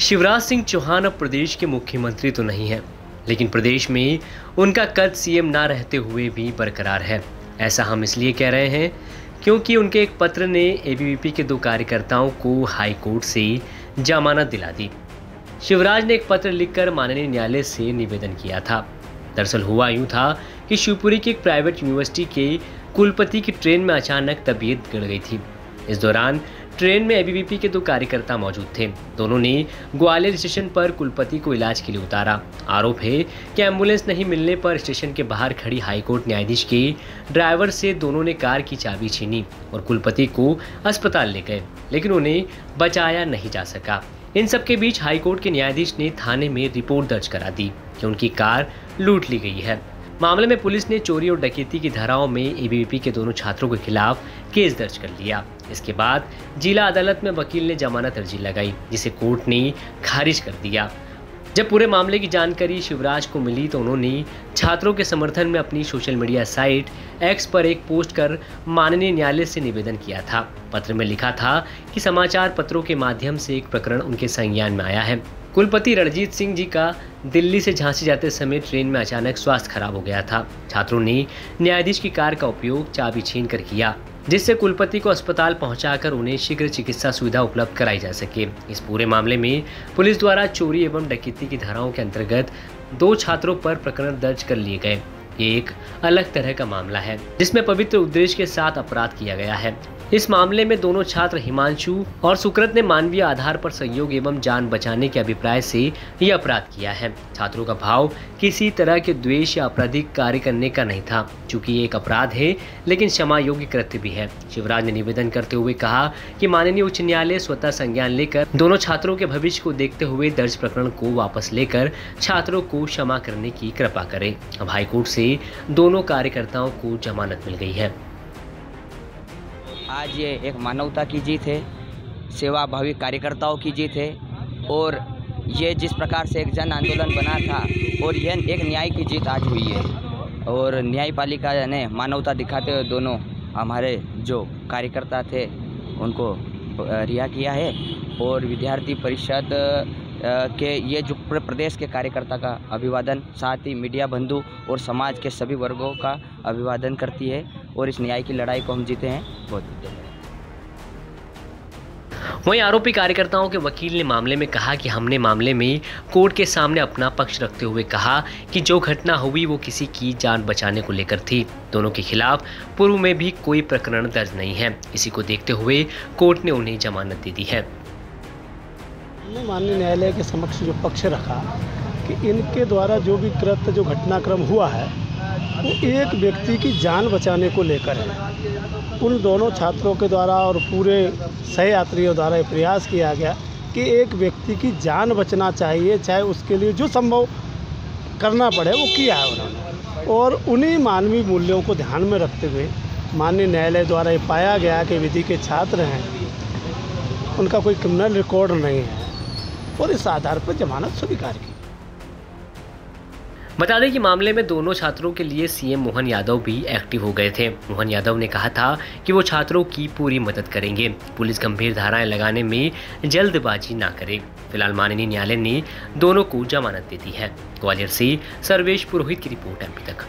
शिवराज सिंह चौहान अब प्रदेश के मुख्यमंत्री तो नहीं हैं, लेकिन प्रदेश में उनका कद सीएम ना रहते हुए भी बरकरार है। ऐसा हम इसलिए कह रहे हैं क्योंकि उनके एक पत्र ने एबीवीपी के दो कार्यकर्ताओं को हाई कोर्ट से जमानत दिला दी। शिवराज ने एक पत्र लिखकर माननीय न्यायालय से निवेदन किया था। दरअसल हुआ यूँ था कि शिवपुरी की एक प्राइवेट यूनिवर्सिटी के कुलपति की ट्रेन में अचानक तबीयत गिर गई थी। इस दौरान ट्रेन में एबीवीपी के दो कार्यकर्ता मौजूद थे। दोनों ने ग्वालियर स्टेशन पर कुलपति को इलाज के लिए उतारा। आरोप है कि एंबुलेंस नहीं मिलने पर स्टेशन के बाहर खड़ी हाईकोर्ट न्यायाधीश के ड्राइवर से दोनों ने कार की चाबी छीनी और कुलपति को अस्पताल ले गए, लेकिन उन्हें बचाया नहीं जा सका। इन सब के बीच हाईकोर्ट के न्यायाधीश ने थाने में रिपोर्ट दर्ज करा दी कि उनकी कार लूट ली गई है। मामले में पुलिस ने चोरी और डकैती की धाराओं में एबीवीपी के दोनों छात्रों के खिलाफ केस दर्ज कर लिया। इसके बाद जिला अदालत में वकील ने जमानत अर्जी लगाई, जिसे कोर्ट ने खारिज कर दिया। जब पूरे मामले की जानकारी शिवराज को मिली तो उन्होंने छात्रों के समर्थन में अपनी सोशल मीडिया साइट एक्स पर एक पोस्ट कर माननीय न्यायालय से निवेदन किया था। पत्र में लिखा था कि समाचार पत्रों के माध्यम से एक प्रकरण उनके संज्ञान में आया है। कुलपति रणजीत सिंह जी का दिल्ली से झांसी जाते समय ट्रेन में अचानक स्वास्थ्य खराब हो गया था। छात्रों ने न्यायाधीश की कार का उपयोग चाबी छीन कर किया, जिससे कुलपति को अस्पताल पहुंचाकर उन्हें शीघ्र चिकित्सा सुविधा उपलब्ध कराई जा सके। इस पूरे मामले में पुलिस द्वारा चोरी एवं डकैती की धाराओं के अंतर्गत दो छात्रों पर प्रकरण दर्ज कर लिए गए। ये एक अलग तरह का मामला है, जिसमें पवित्र उद्देश्य के साथ अपराध किया गया है। इस मामले में दोनों छात्र हिमांशु और सुकृत ने मानवीय आधार पर सहयोग एवं जान बचाने के अभिप्राय से यह अपराध किया है। छात्रों का भाव किसी तरह के द्वेष या आपराधिक कार्य करने का नहीं था, चूँकि ये एक अपराध है, लेकिन क्षमा योग्य कृत्य भी है। शिवराज ने निवेदन करते हुए कहा कि माननीय उच्च न्यायालय स्वतः संज्ञान लेकर दोनों छात्रों के भविष्य को देखते हुए दर्ज प्रकरण को वापस लेकर छात्रों को क्षमा करने की कृपा करे। अब हाईकोर्ट से दोनों कार्यकर्ताओं को जमानत मिल गई है। आज ये एक मानवता की जीत है, सेवा भावी कार्यकर्ताओं की जीत है, और ये जिस प्रकार से एक जन आंदोलन बना था, और यह एक न्याय की जीत आज हुई है। और न्यायपालिका ने मानवता दिखाते हुए दोनों हमारे जो कार्यकर्ता थे, उनको रिहा किया है, और विद्यार्थी परिषद के ये जो, पूरे, प्रदेश के कार्यकर्ता का अभिवादन, साथ ही मीडिया बंधु और समाज के सभी वर्गों का अभिवादन करती है और इस न्याय की लड़ाई को हम जीते हैं। बहुत वहीं आरोपी कार्यकर्ताओं के वकील ने मामले में कहा कि हमने मामले में कोर्ट के सामने अपना पक्ष रखते हुए कहा कि जो घटना हुई वो किसी की जान बचाने को लेकर थी। दोनों के खिलाफ पूर्व में भी कोई प्रकरण दर्ज नहीं है। इसी को देखते हुए कोर्ट ने उन्हें जमानत दे दी है। हमने माननीय न्यायालय के समक्ष जो पक्ष रखा कि इनके द्वारा जो भी कृत्य, जो घटनाक्रम हुआ है, वो एक व्यक्ति की जान बचाने को लेकर है। उन दोनों छात्रों के द्वारा और पूरे सहयात्रियों द्वारा ये प्रयास किया गया कि एक व्यक्ति की जान बचना चाहिए, चाहे उसके लिए जो संभव करना पड़े, वो किया है उन्होंने। और उन्हीं मानवीय मूल्यों को ध्यान में रखते हुए माननीय न्यायालय द्वारा ये पाया गया कि विधि के छात्र हैं, उनका कोई क्रिमिनल रिकॉर्ड नहीं है। और इस आधार पर जमानत स्वीकार की। बता दें कि मामले में दोनों छात्रों के लिए सीएम मोहन यादव भी एक्टिव हो गए थे। मोहन यादव ने कहा था कि वो छात्रों की पूरी मदद करेंगे। पुलिस गंभीर धाराएँ लगाने में जल्दबाजी ना करे। फ़िलहाल माननीय न्यायालय ने दोनों को जमानत दे दी है। ग्वालियर से सर्वेश पुरोहित की रिपोर्ट अभी तक।